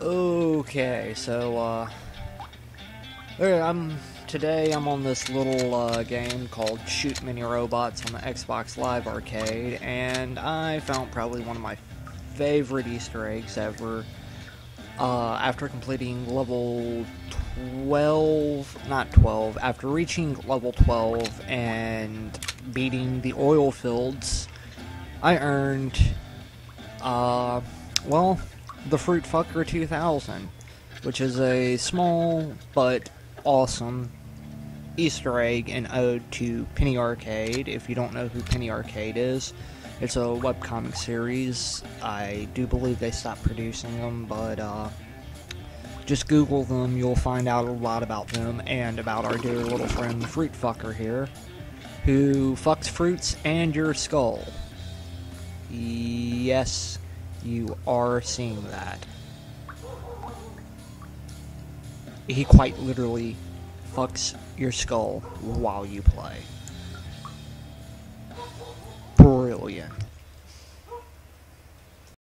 Okay, so uh, I'm today. I'm on this little uh, game called Shoot Many Robots on the Xbox Live Arcade, and I found probably one of my favorite Easter eggs ever. Uh, after completing level 12, not 12, after reaching level 12 and beating the oil fields, I earned, uh, well, the Fruit Fucker 2000, which is a small but awesome Easter egg and ode to Penny Arcade. If you don't know who Penny Arcade is, it's a webcomic series. I do believe they stopped producing them, but uh, just Google them. You'll find out a lot about them and about our dear little friend Fruit Fucker here, who fucks fruits and your skull. Yes, you are seeing that. He quite literally fucks your skull while you play. Brilliant.